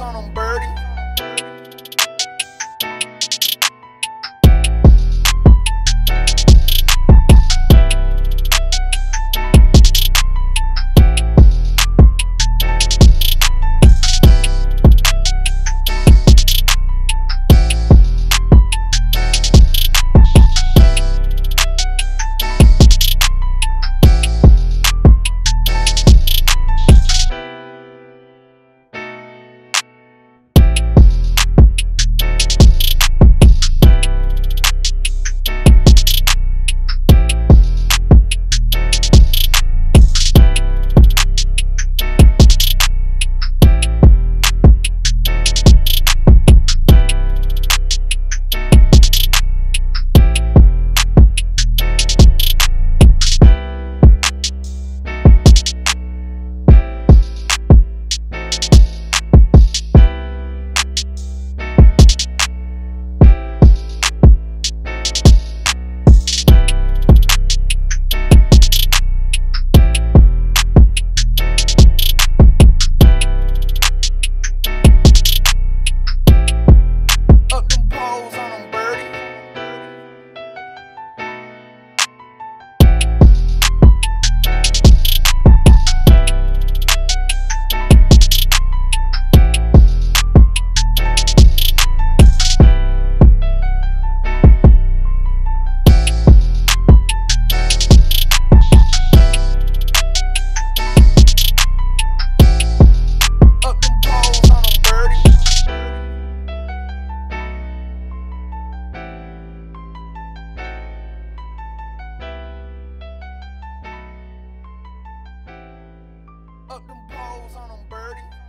on them, birdie. Up them poles on them birdie.